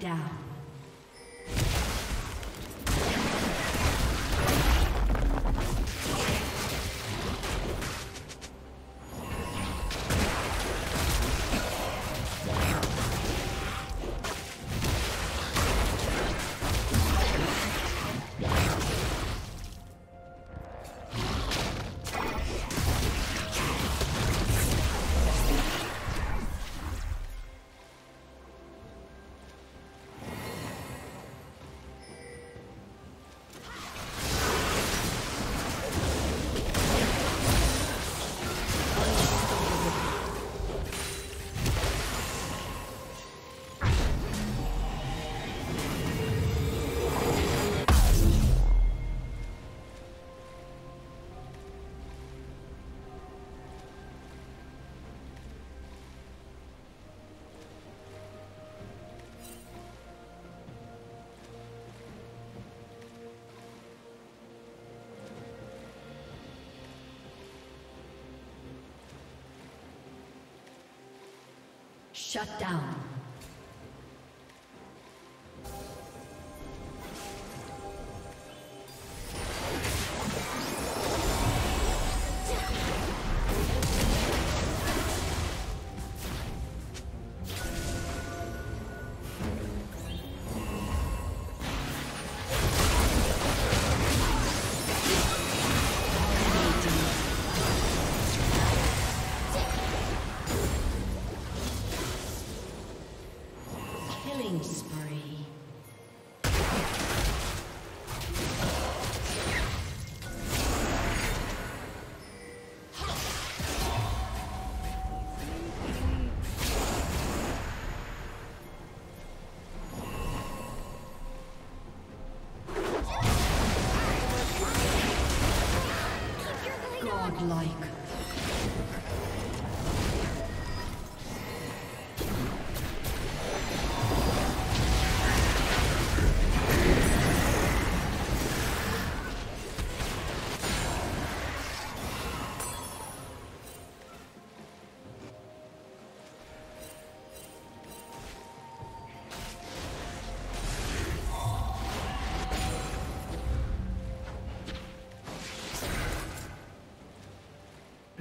Down. Shut down. Godlike.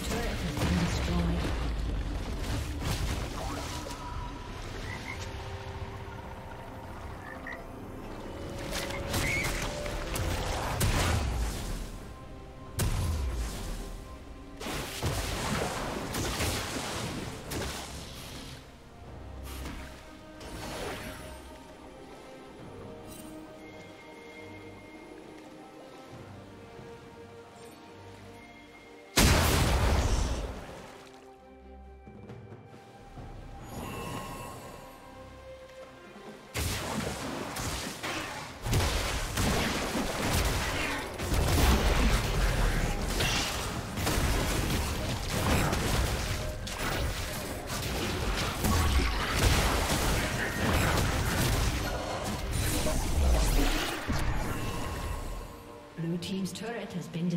team's turret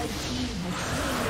Red team has slain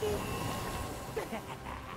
ハハハハ!